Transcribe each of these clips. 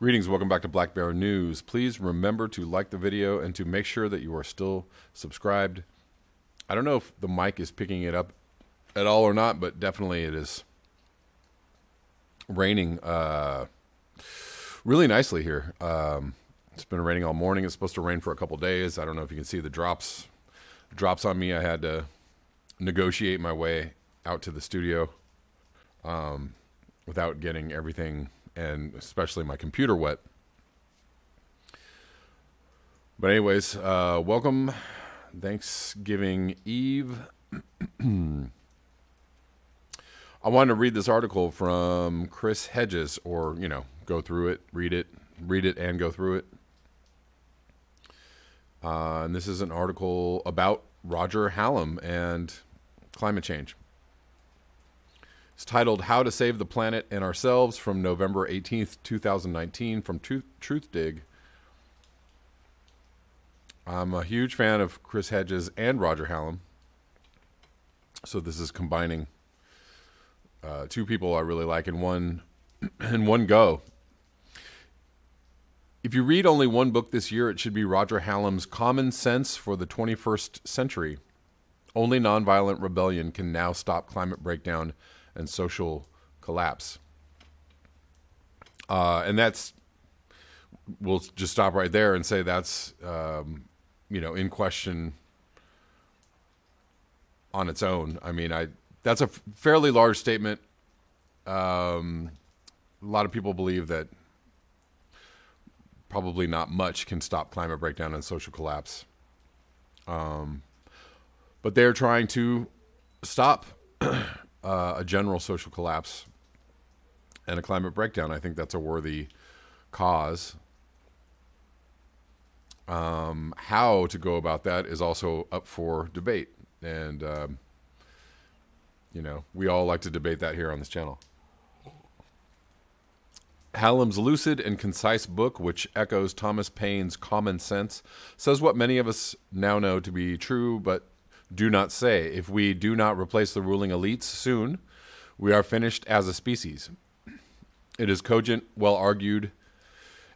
Greetings, welcome back to Black Bear News. Please remember to like the video and to make sure that you are still subscribed. I don't know if the mic is picking it up at all or not, but definitely it is raining uh, really nicely here. Um, it's been raining all morning. It's supposed to rain for a couple days. I don't know if you can see the drops drops on me. I had to negotiate my way out to the studio um, without getting everything and especially my computer wet. But anyways, uh, welcome Thanksgiving Eve. I wanted to read this article from Chris Hedges, or you know, go through it, read it, read it, and go through it. Uh, and this is an article about Roger Hallam and climate change. It's titled How to Save the Planet and Ourselves from November 18th, 2019, from Truth, Truthdig. I'm a huge fan of Chris Hedges and Roger Hallam. So this is combining uh, two people I really like in one in one go. If you read only one book this year, it should be Roger Hallam's Common Sense for the 21st Century. Only nonviolent rebellion can now stop climate breakdown and social collapse. Uh, and that's, we'll just stop right there and say that's, um, you know, in question on its own. I mean, I that's a fairly large statement. Um, a lot of people believe that probably not much can stop climate breakdown and social collapse. Um, but they're trying to stop uh, a general social collapse and a climate breakdown. I think that's a worthy cause. Um, how to go about that is also up for debate. And, um, you know, we all like to debate that here on this channel. Hallam's lucid and concise book, which echoes Thomas Paine's common sense, says what many of us now know to be true, but do not say. If we do not replace the ruling elites soon, we are finished as a species. It is cogent, well argued.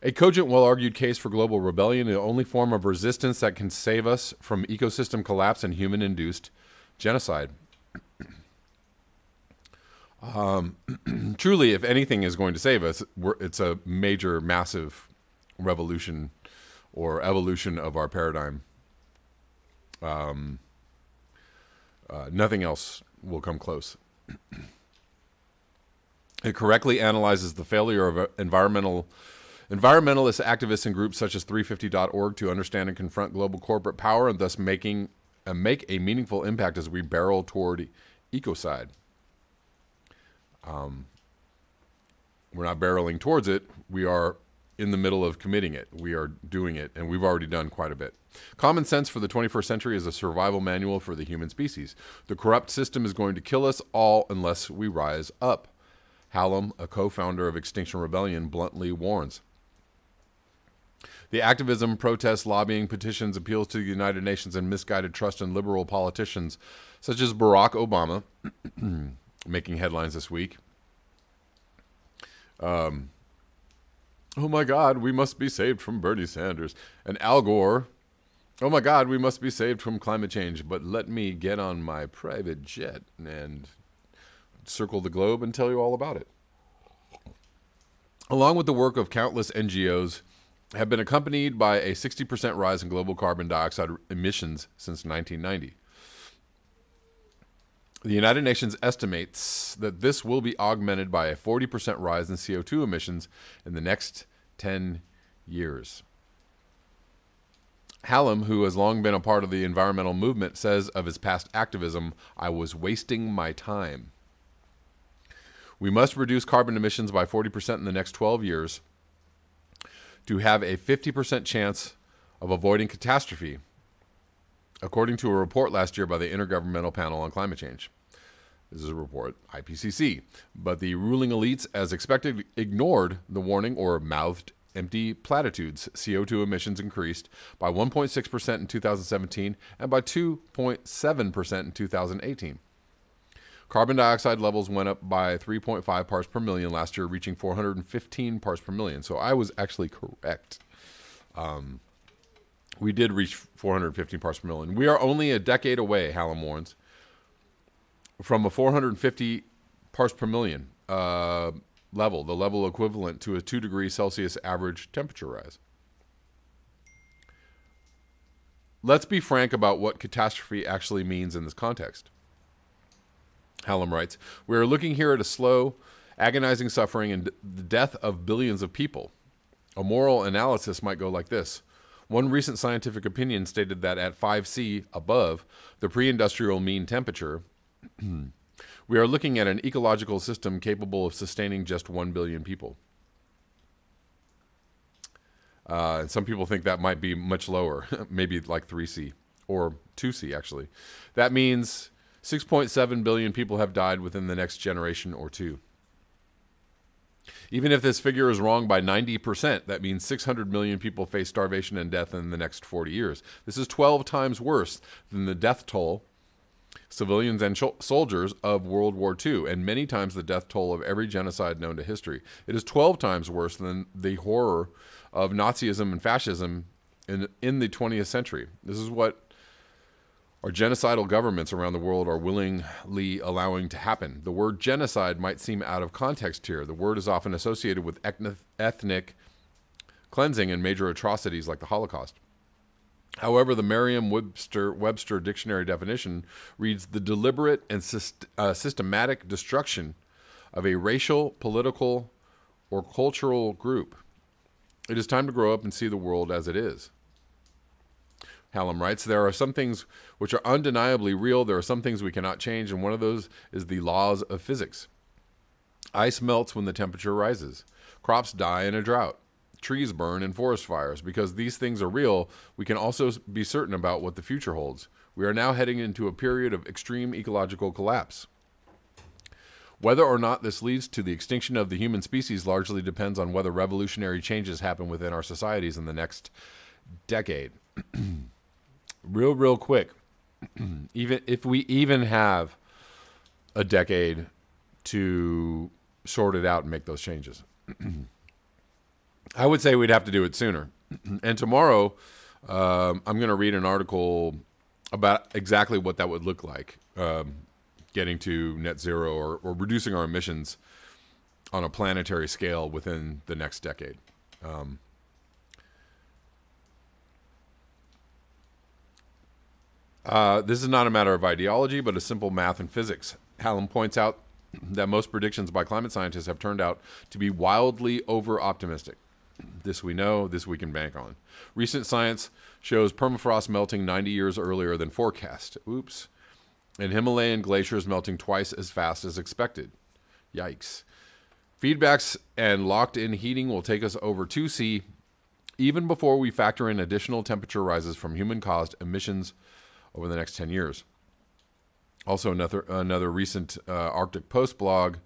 A cogent, well argued case for global rebellion, the only form of resistance that can save us from ecosystem collapse and human induced genocide. Um, truly, if anything is going to save us, it's a major, massive revolution or evolution of our paradigm. Um, uh, nothing else will come close. it correctly analyzes the failure of uh, environmental environmentalist activists and groups such as 350.org to understand and confront global corporate power and thus making uh, make a meaningful impact as we barrel toward ecocide. Um, we're not barreling towards it. We are in the middle of committing it. We are doing it, and we've already done quite a bit. Common Sense for the 21st Century is a survival manual for the human species. The corrupt system is going to kill us all unless we rise up. Hallam, a co founder of Extinction Rebellion, bluntly warns. The activism, protests, lobbying, petitions, appeals to the United Nations, and misguided trust in liberal politicians such as Barack Obama, making headlines this week. Um, oh my God, we must be saved from Bernie Sanders. And Al Gore, oh my God, we must be saved from climate change. But let me get on my private jet and circle the globe and tell you all about it. Along with the work of countless NGOs, have been accompanied by a 60% rise in global carbon dioxide emissions since 1990. The United Nations estimates that this will be augmented by a 40% rise in CO2 emissions in the next 10 years. Hallam, who has long been a part of the environmental movement, says of his past activism, I was wasting my time. We must reduce carbon emissions by 40% in the next 12 years to have a 50% chance of avoiding catastrophe according to a report last year by the Intergovernmental Panel on Climate Change. This is a report, IPCC. But the ruling elites, as expected, ignored the warning or mouthed empty platitudes. CO2 emissions increased by 1.6% in 2017 and by 2.7% in 2018. Carbon dioxide levels went up by 3.5 parts per million last year, reaching 415 parts per million. So I was actually correct. Um, we did reach 415 parts per million. We are only a decade away, Hallam warns, from a 450 parts per million uh, level, the level equivalent to a 2 degree Celsius average temperature rise. Let's be frank about what catastrophe actually means in this context. Hallam writes, We are looking here at a slow, agonizing suffering and the death of billions of people. A moral analysis might go like this. One recent scientific opinion stated that at 5C above the pre industrial mean temperature, we are looking at an ecological system capable of sustaining just 1 billion people. Uh, some people think that might be much lower, maybe like 3C or 2C, actually. That means 6.7 billion people have died within the next generation or two. Even if this figure is wrong by 90%, that means 600 million people face starvation and death in the next 40 years. This is 12 times worse than the death toll, civilians and soldiers, of World War II, and many times the death toll of every genocide known to history. It is 12 times worse than the horror of Nazism and fascism in, in the 20th century. This is what our genocidal governments around the world are willingly allowing to happen. The word genocide might seem out of context here. The word is often associated with ethnic cleansing and major atrocities like the Holocaust. However, the Merriam-Webster Webster dictionary definition reads the deliberate and syst uh, systematic destruction of a racial, political, or cultural group. It is time to grow up and see the world as it is. Hallam writes, There are some things which are undeniably real. There are some things we cannot change, and one of those is the laws of physics. Ice melts when the temperature rises. Crops die in a drought. Trees burn in forest fires. Because these things are real, we can also be certain about what the future holds. We are now heading into a period of extreme ecological collapse. Whether or not this leads to the extinction of the human species largely depends on whether revolutionary changes happen within our societies in the next decade. real, real quick, even if we even have a decade to sort it out and make those changes, I would say we'd have to do it sooner. and tomorrow, um, I'm going to read an article about exactly what that would look like, um, getting to net zero or, or, reducing our emissions on a planetary scale within the next decade. Um, Uh, this is not a matter of ideology, but a simple math and physics. Hallam points out that most predictions by climate scientists have turned out to be wildly over optimistic. This we know, this we can bank on. Recent science shows permafrost melting 90 years earlier than forecast. Oops. And Himalayan glaciers melting twice as fast as expected. Yikes. Feedbacks and locked in heating will take us over 2C even before we factor in additional temperature rises from human caused emissions over the next 10 years. Also, another another recent uh, Arctic Post blog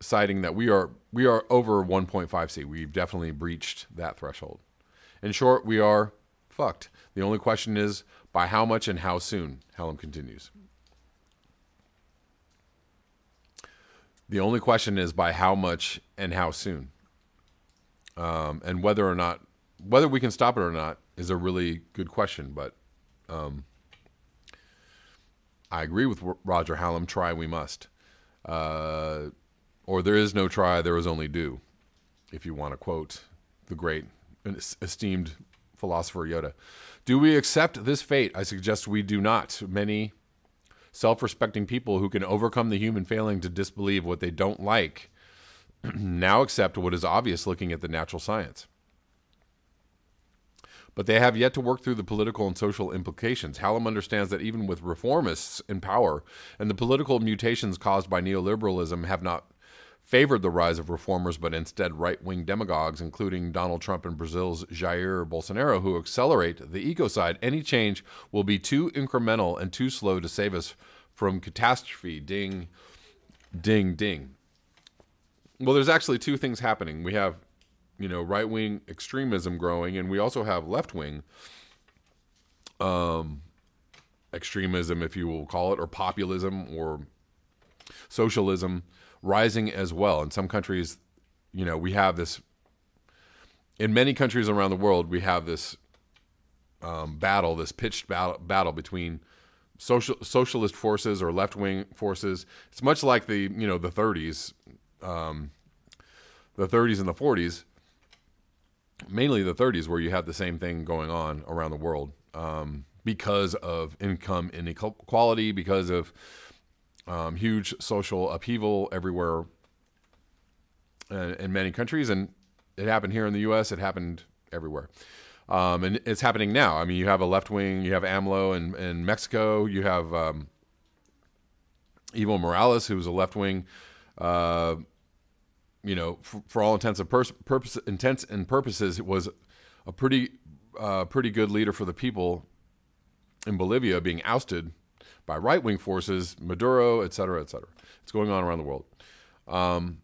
citing that we are we are over 1.5C. We've definitely breached that threshold. In short, we are fucked. The only question is by how much and how soon. Hallam continues. The only question is by how much and how soon. Um, and whether or not whether we can stop it or not is a really good question. But um, I agree with Roger Hallam. Try we must, uh, or there is no try. There is only do. If you want to quote the great esteemed philosopher Yoda, do we accept this fate? I suggest we do not. Many self-respecting people who can overcome the human failing to disbelieve what they don't like now accept what is obvious looking at the natural science but they have yet to work through the political and social implications. Hallam understands that even with reformists in power and the political mutations caused by neoliberalism have not favored the rise of reformers, but instead right wing demagogues, including Donald Trump and Brazil's Jair Bolsonaro, who accelerate the ecocide, any change will be too incremental and too slow to save us from catastrophe. Ding, ding, ding. Well, there's actually two things happening. We have you know right wing extremism growing, and we also have left wing um, extremism, if you will call it, or populism, or socialism rising as well. In some countries, you know, we have this. In many countries around the world, we have this um, battle, this pitched battle, battle between social socialist forces or left wing forces. It's much like the you know the 30s, um, the 30s and the 40s. Mainly the 30s, where you have the same thing going on around the world um, because of income inequality, because of um, huge social upheaval everywhere in, in many countries, and it happened here in the U.S. It happened everywhere. Um, and it's happening now. I mean, you have a left wing, you have AMLO in, in Mexico, you have um, Evo Morales, who's a left wing, uh, you know, for, for all intents and pers- purpose, intents and purposes, it was a pretty, uh, pretty good leader for the people in Bolivia, being ousted by right wing forces, Maduro, et cetera, et cetera. It's going on around the world. Um,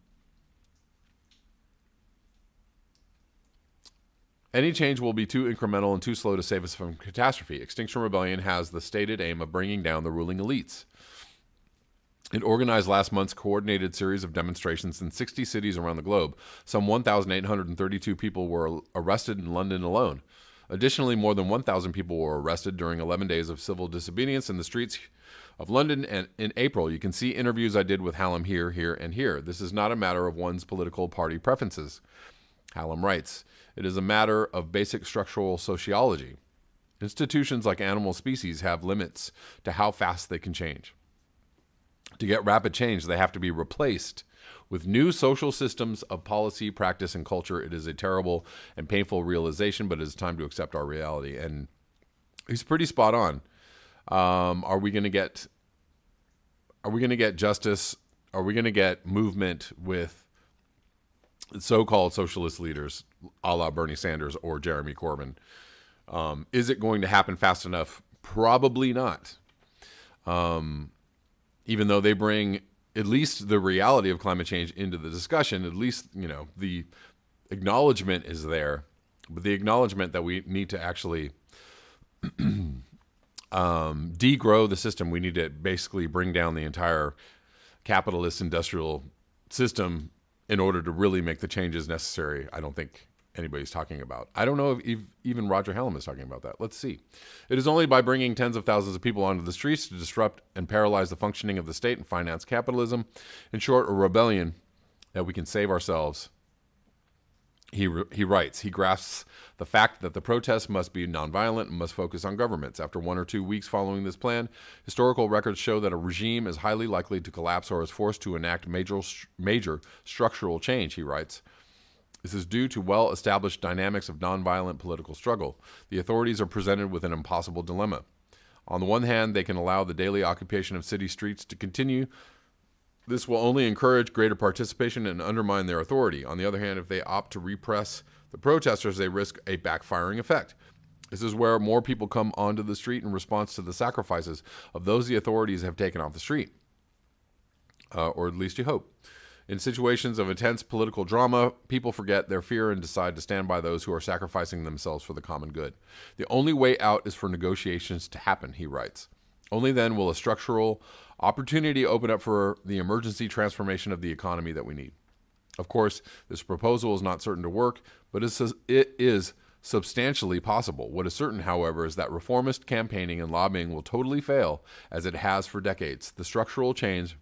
Any change will be too incremental and too slow to save us from catastrophe. Extinction Rebellion has the stated aim of bringing down the ruling elites. It organized last month's coordinated series of demonstrations in 60 cities around the globe. Some 1,832 people were arrested in London alone. Additionally, more than 1,000 people were arrested during 11 days of civil disobedience in the streets of London and in April. You can see interviews I did with Hallam here, here, and here. This is not a matter of one's political party preferences. Hallam writes, it is a matter of basic structural sociology. Institutions like animal species have limits to how fast they can change. To get rapid change, they have to be replaced with new social systems of policy, practice, and culture. It is a terrible and painful realization, but it is time to accept our reality. And he's pretty spot on. Um, are we going to get? Are we going to get justice? Are we going to get movement with so-called socialist leaders, a la Bernie Sanders or Jeremy Corbyn. Um, is it going to happen fast enough? Probably not. Um, even though they bring at least the reality of climate change into the discussion, at least you know the acknowledgement is there, but the acknowledgement that we need to actually um, degrow the system, we need to basically bring down the entire capitalist industrial system in order to really make the changes necessary, I don't think anybody's talking about. I don't know if even Roger Hallam is talking about that. Let's see. It is only by bringing tens of thousands of people onto the streets to disrupt and paralyze the functioning of the state and finance capitalism, in short, a rebellion, that we can save ourselves he, he writes, he grasps the fact that the protests must be nonviolent and must focus on governments. After one or two weeks following this plan, historical records show that a regime is highly likely to collapse or is forced to enact major, major structural change, he writes. This is due to well established dynamics of nonviolent political struggle. The authorities are presented with an impossible dilemma. On the one hand, they can allow the daily occupation of city streets to continue this will only encourage greater participation and undermine their authority. On the other hand, if they opt to repress the protesters, they risk a backfiring effect. This is where more people come onto the street in response to the sacrifices of those the authorities have taken off the street, uh, or at least you hope. In situations of intense political drama, people forget their fear and decide to stand by those who are sacrificing themselves for the common good. The only way out is for negotiations to happen, he writes. Only then will a structural opportunity open up for the emergency transformation of the economy that we need. Of course, this proposal is not certain to work, but it is substantially possible. What is certain, however, is that reformist campaigning and lobbying will totally fail, as it has for decades. The structural change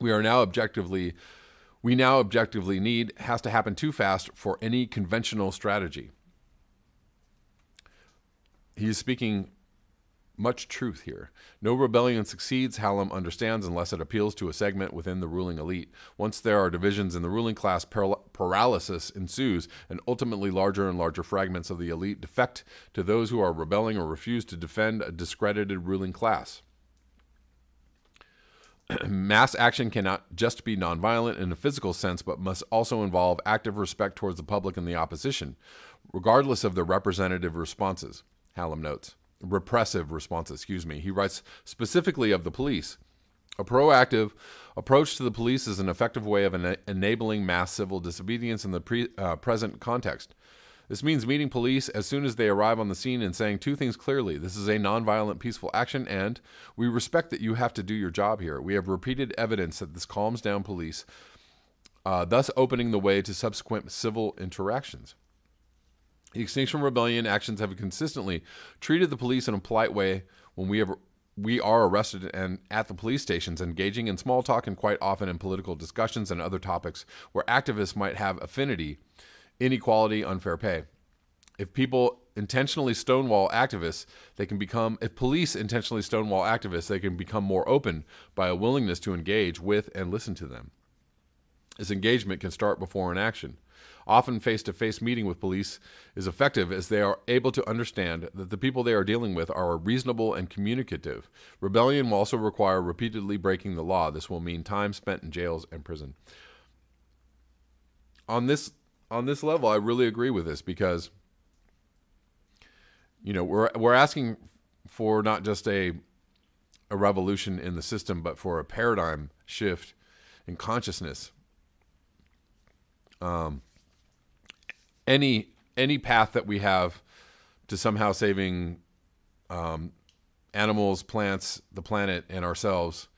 we are now objectively we now objectively need has to happen too fast for any conventional strategy. He is speaking much truth here. No rebellion succeeds, Hallam understands, unless it appeals to a segment within the ruling elite. Once there are divisions in the ruling class, paralysis ensues, and ultimately larger and larger fragments of the elite defect to those who are rebelling or refuse to defend a discredited ruling class. Mass action cannot just be nonviolent in a physical sense, but must also involve active respect towards the public and the opposition, regardless of their representative responses, Hallam notes repressive responses, excuse me. He writes specifically of the police. A proactive approach to the police is an effective way of ena- enabling mass civil disobedience in the pre- uh, present context. This means meeting police as soon as they arrive on the scene and saying two things clearly. This is a nonviolent, peaceful action, and we respect that you have to do your job here. We have repeated evidence that this calms down police, uh, thus opening the way to subsequent civil interactions. The Extinction Rebellion actions have consistently treated the police in a polite way when we have we are arrested and at the police stations engaging in small talk and quite often in political discussions and other topics where activists might have affinity inequality, unfair pay. If people intentionally stonewall activists, they can become, if police intentionally stonewall activists, they can become more open by a willingness to engage with and listen to them. This engagement can start before an action. Often, face to face meeting with police is effective as they are able to understand that the people they are dealing with are reasonable and communicative. Rebellion will also require repeatedly breaking the law. This will mean time spent in jails and prison. On this on this level, I really agree with this because you know we're we're asking for not just a a revolution in the system, but for a paradigm shift in consciousness. Um, any any path that we have to somehow saving um, animals, plants, the planet, and ourselves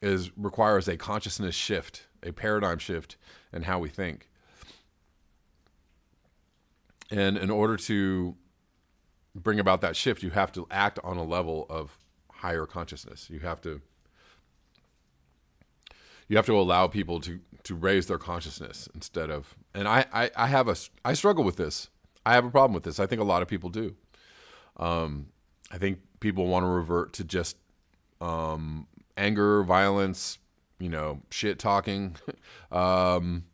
is requires a consciousness shift, a paradigm shift in how we think. And in order to bring about that shift, you have to act on a level of higher consciousness. You have to you have to allow people to to raise their consciousness instead of and I, I, I have a I struggle with this. I have a problem with this. I think a lot of people do. Um, I think people want to revert to just um, anger, violence, you know, shit talking, um,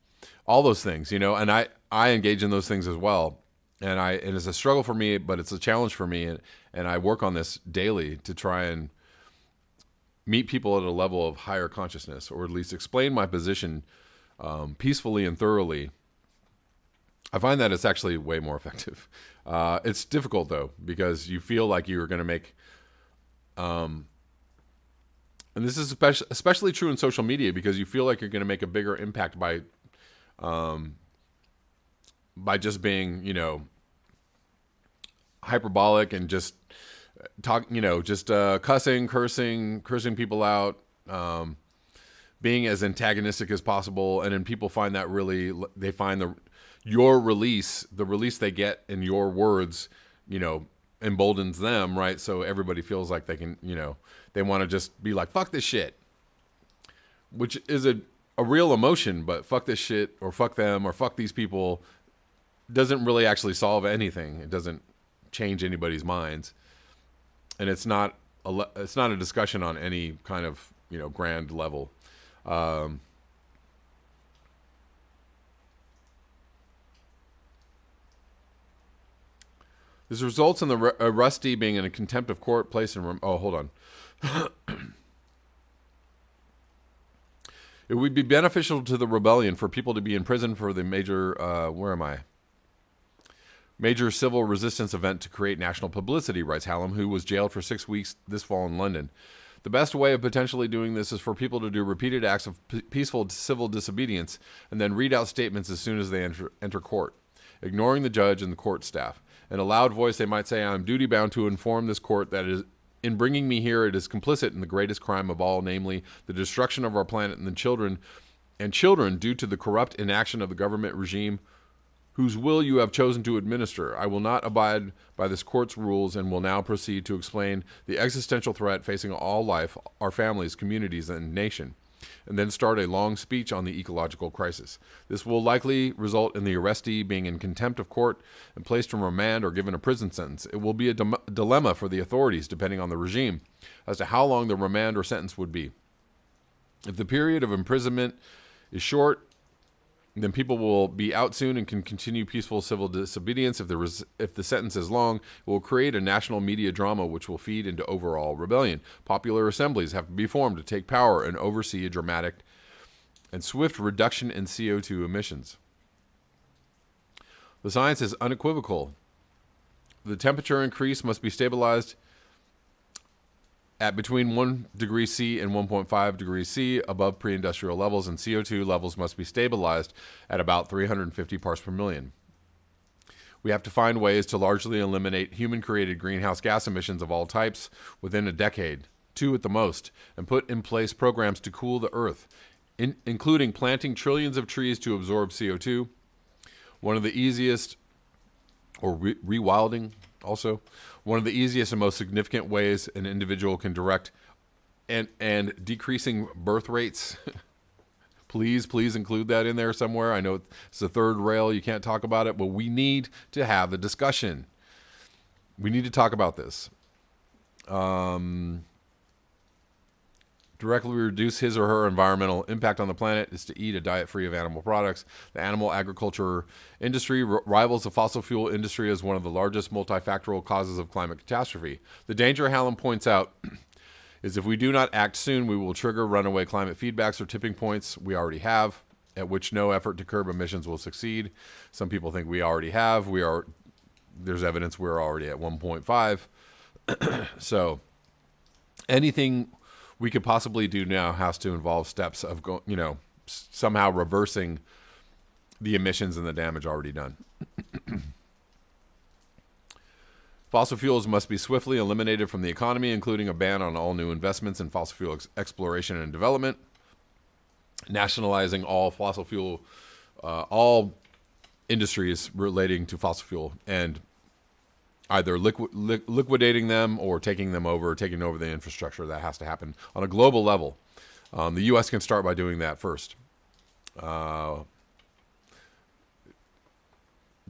all those things, you know, and I, I engage in those things as well and I and it's a struggle for me, but it's a challenge for me, and and I work on this daily to try and meet people at a level of higher consciousness, or at least explain my position um, peacefully and thoroughly. I find that it's actually way more effective. Uh, it's difficult though because you feel like you're going to make, um, and this is especially especially true in social media because you feel like you're going to make a bigger impact by, um, by just being you know hyperbolic and just talk, you know, just uh, cussing, cursing, cursing people out, um, being as antagonistic as possible, and then people find that really they find the your release, the release they get in your words, you know, emboldens them, right? So everybody feels like they can, you know, they want to just be like, "Fuck this shit," which is a a real emotion, but fuck this shit or fuck them or fuck these people doesn't really actually solve anything. It doesn't change anybody's minds, and it's not a it's not a discussion on any kind of you know grand level. Um, this results in the uh, Rusty being in a contempt of court place in. Oh, hold on. it would be beneficial to the rebellion for people to be in prison for the major. Uh, where am I? Major civil resistance event to create national publicity, writes Hallam, who was jailed for six weeks this fall in London. The best way of potentially doing this is for people to do repeated acts of peaceful civil disobedience and then read out statements as soon as they enter, enter court, ignoring the judge and the court staff. In a loud voice, they might say, I am duty bound to inform this court that is, in bringing me here, it is complicit in the greatest crime of all, namely the destruction of our planet and the children, and children due to the corrupt inaction of the government regime whose will you have chosen to administer. I will not abide by this court's rules and will now proceed to explain the existential threat facing all life, our families, communities, and nation, and then start a long speech on the ecological crisis. This will likely result in the arrestee being in contempt of court and placed in remand or given a prison sentence. It will be a dilemma for the authorities, depending on the regime, as to how long the remand or sentence would be. If the period of imprisonment is short, then people will be out soon and can continue peaceful civil disobedience. If the res- if the sentence is long, it will create a national media drama which will feed into overall rebellion. Popular assemblies have to be formed to take power and oversee a dramatic and swift reduction in CO2 emissions. The science is unequivocal. The temperature increase must be stabilized at between 1 degree C and 1.5 degrees C above pre industrial levels, and CO2 levels must be stabilized at about 350 parts per million. We have to find ways to largely eliminate human created greenhouse gas emissions of all types within a decade, two at the most, and put in place programs to cool the earth, in, including planting trillions of trees to absorb CO2. One of the easiest, or re- rewilding also, one of the easiest and most significant ways an individual can direct and, and decreasing birth rates. please, please include that in there somewhere. I know it's the third rail, you can't talk about it, but we need to have the discussion. We need to talk about this. Um, directly reduce his or her environmental impact on the planet is to eat a diet free of animal products. The animal agriculture industry rivals the fossil fuel industry as one of the largest multifactorial causes of climate catastrophe. The danger, Hallam points out, is if we do not act soon, we will trigger runaway climate feedbacks or tipping points we already have, at which no effort to curb emissions will succeed. Some people think we already have. We are there's evidence we're already at 1.5. so anything we could possibly do now has to involve steps of go, you know somehow reversing the emissions and the damage already done. Fossil fuels must be swiftly eliminated from the economy, including a ban on all new investments in fossil fuel ex- exploration and development, nationalizing all fossil fuel, uh, all industries relating to fossil fuel, and either li- liquidating them or taking them over, taking over the infrastructure. That has to happen on a global level. Um, the U.S. can start by doing that first. Uh,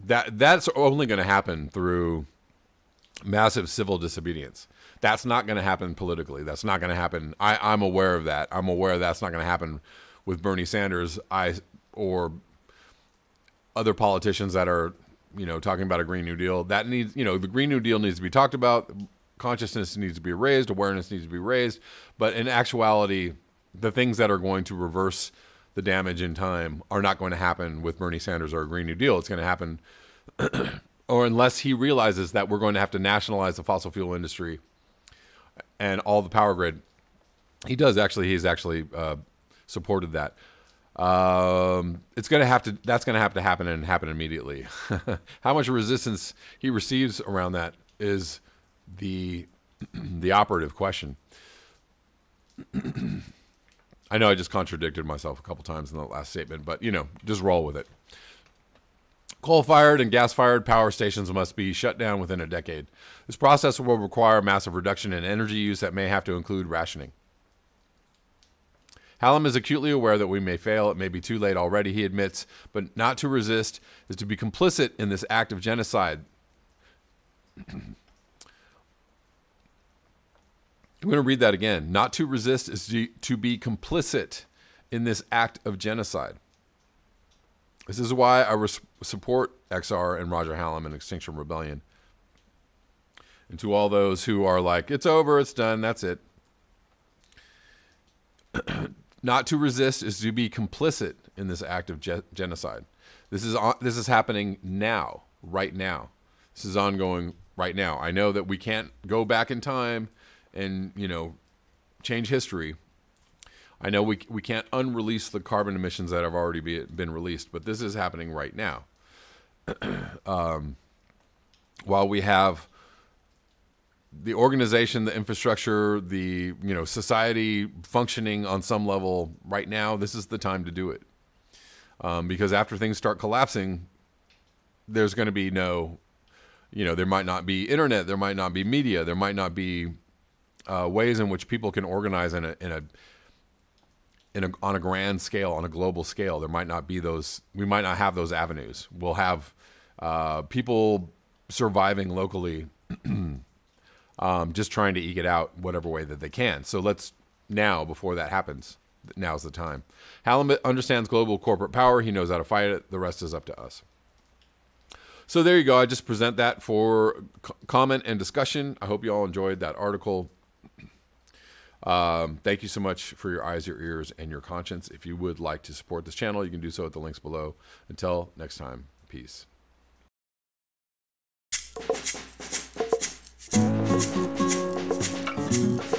that that's only going to happen through massive civil disobedience. That's not going to happen politically. That's not going to happen. I, I'm aware of that. I'm aware that's not going to happen with Bernie Sanders. I or other politicians that are, you know, talking about a Green New Deal. That needs, you know, the Green New Deal needs to be talked about. Consciousness needs to be raised. Awareness needs to be raised. But in actuality, the things that are going to reverse the damage in time are not going to happen with Bernie Sanders or a Green New Deal. It's going to happen or unless he realizes that we're going to have to nationalize the fossil fuel industry and all the power grid. He does actually. He's actually uh, supported that. Um, it's going to have to. That's going to have to happen and happen immediately. How much resistance he receives around that is the the operative question. I know I just contradicted myself a couple times in the last statement, but you know, just roll with it. Coal fired and gas fired power stations must be shut down within a decade. This process will require a massive reduction in energy use that may have to include rationing. Hallam is acutely aware that we may fail. It may be too late already, he admits, but not to resist is to be complicit in this act of genocide. I'm going to read that again. Not to resist is to be complicit in this act of genocide. This is why I res- support XR and Roger Hallam and Extinction Rebellion. And to all those who are like, it's over, it's done, that's it. Not to resist is to be complicit in this act of ge- genocide. This is on- this is happening now, right now. This is ongoing right now. I know that we can't go back in time and you know change history, I know we, we can't unrelease the carbon emissions that have already be, been released, but this is happening right now. um, while we have the organization, the infrastructure, the you know society functioning on some level right now, this is the time to do it. Um, because after things start collapsing, there's going to be no, you know, there might not be internet, there might not be media, there might not be uh, ways in which people can organize in a in a in a, on a grand scale, on a global scale, there might not be those. We might not have those avenues. We'll have uh, people surviving locally, um, just trying to eke it out whatever way that they can. So let's now, before that happens, now's the time. Hallam understands global corporate power. He knows how to fight it. The rest is up to us. So there you go. I just present that for comment and discussion. I hope you all enjoyed that article. Um, thank you so much for your eyes, your ears, and your conscience. If you would like to support this channel, you can do so at the links below. Until next time, peace. Thank you.